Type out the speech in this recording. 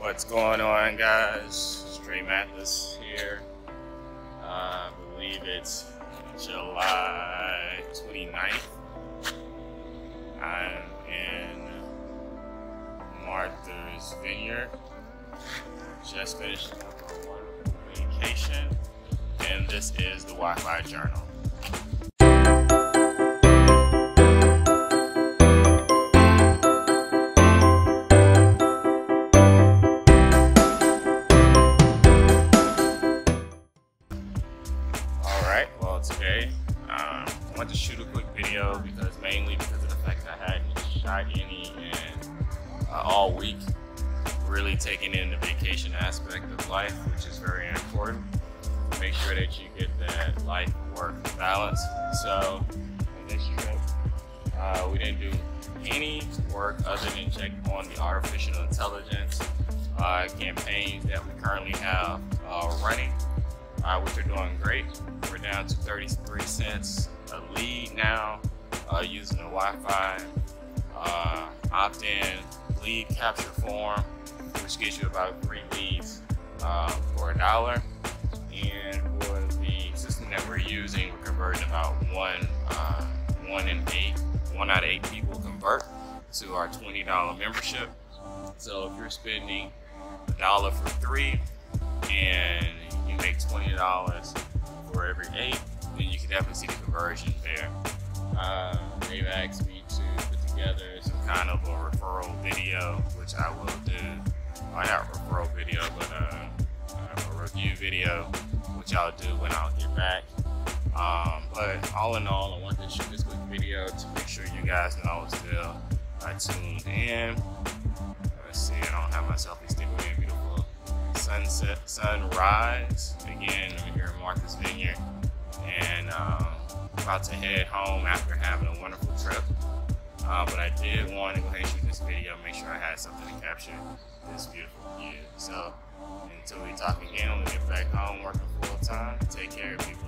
What's going on, guys? Tre' Mathis here. Uh, I believe it's July 29th. I'm in Martha's Vineyard. Just finished up a wonderful vacation, and this is the Wi-Fi Journal. Um, I want to shoot a quick video because mainly because of the fact that I hadn't shot any in uh, all week. Really taking in the vacation aspect of life, which is very important. Make sure that you get that life work balance. So this trip, uh, we didn't do any work other than check on the artificial intelligence uh, campaigns that we currently have uh, running uh, which are doing great. We're down to 33 cents now uh, using the Wi-Fi uh, opt-in lead capture form, which gives you about three leads uh, for a dollar. And for the system that we're using, we're converting about one, uh, one in eight, one out of eight people convert to our $20 membership. So if you're spending a dollar for three and you make twenty dollars for every eight, definitely see the conversion there. Uh, they've asked me to put together some kind of a referral video, which I will do. Well, not referral video, but uh, a review video, which I'll do when I'll get back. Um, but all in all, I wanted to shoot this quick video to make sure you guys know still uh, tuned in. Let's see, I don't have my selfie stick with me. Beautiful sunset, sunrise. Again, I'm here in Martha's Vineyard about to head home after having a wonderful trip. Uh, but I did want to go ahead and shoot this video, make sure I had something to capture this beautiful view. So until we talk again, we get back home working full time, take care. Peace.